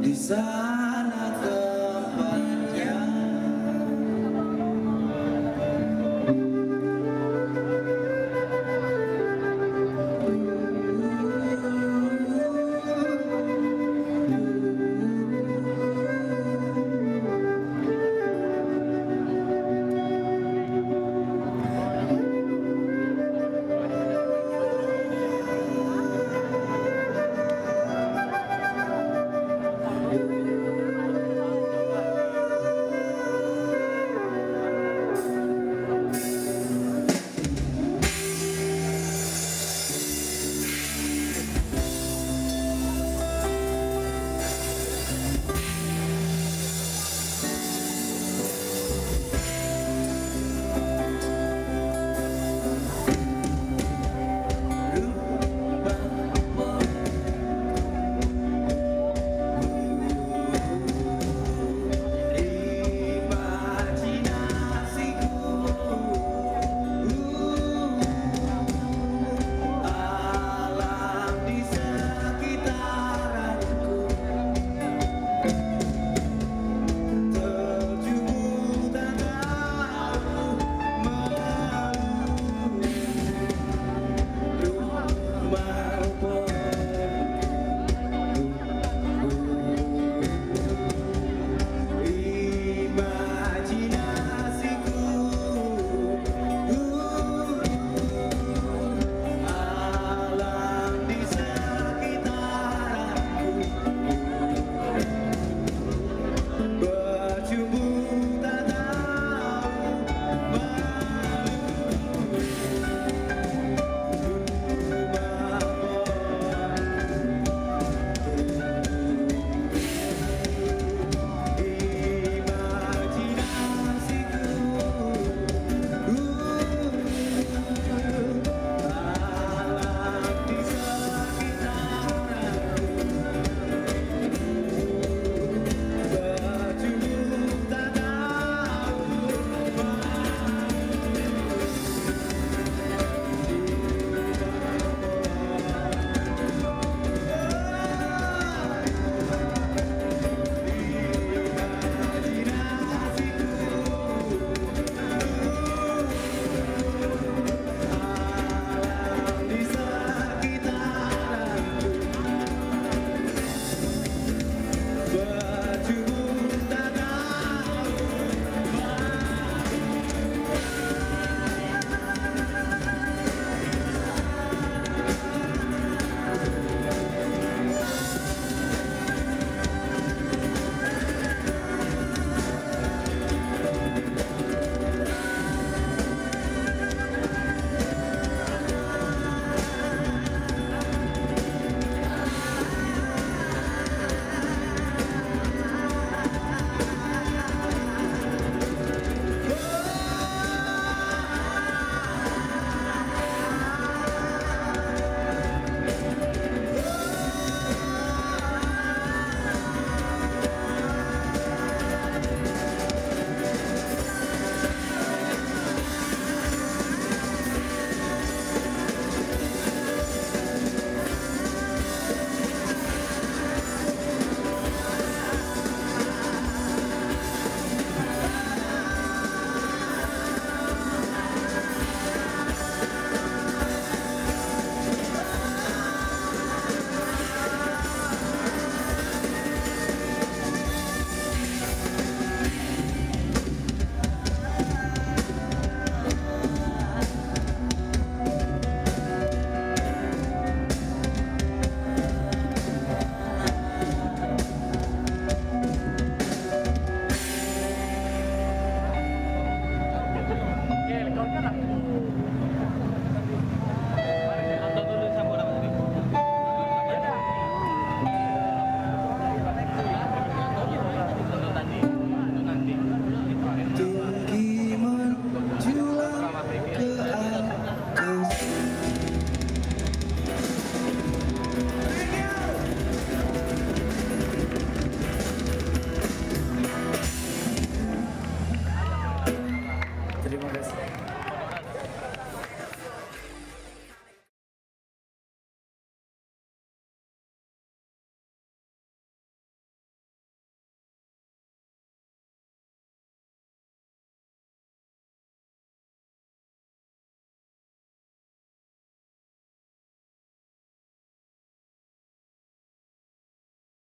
les arts.